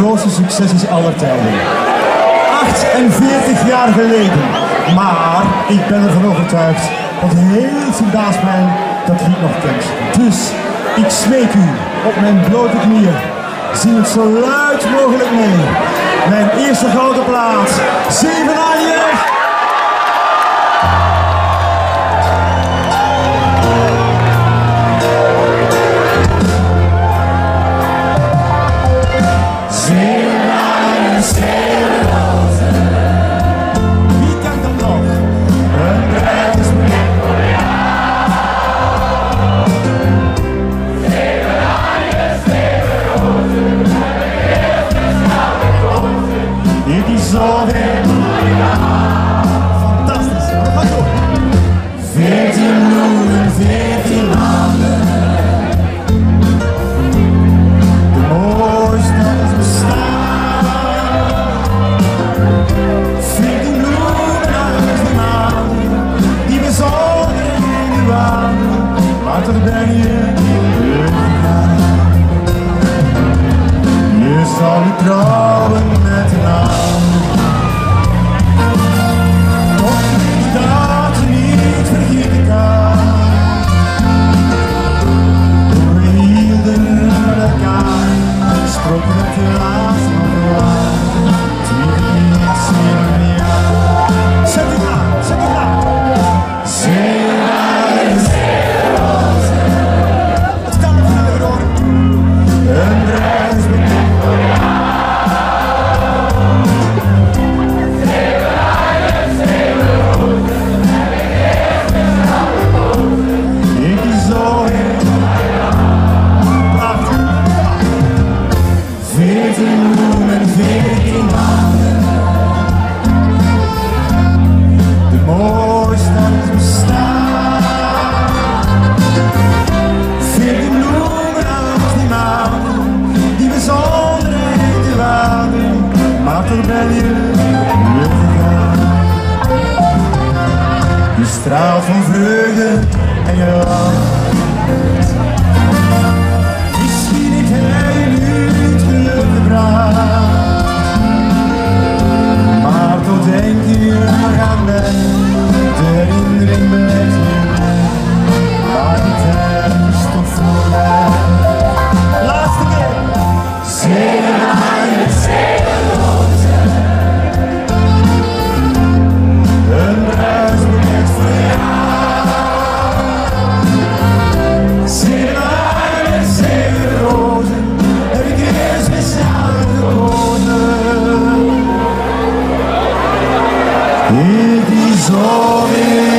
grootste successies aller tijden. 48 jaar geleden. Maar ik ben ervan overtuigd dat heel Sint-Daasmijn dat lied nog kent. Dus ik smeek u op mijn blote knieën. Zing het zo luid mogelijk mee. Mijn eerste gouden plaats. Zeven aan je. Fantastisch, maar dat gaat door. Veertien bloemen, veertien Toch ben je. Je zal niet trouwen met een Toch ben je. Je straalt van vreugde en je lacht. Eles homens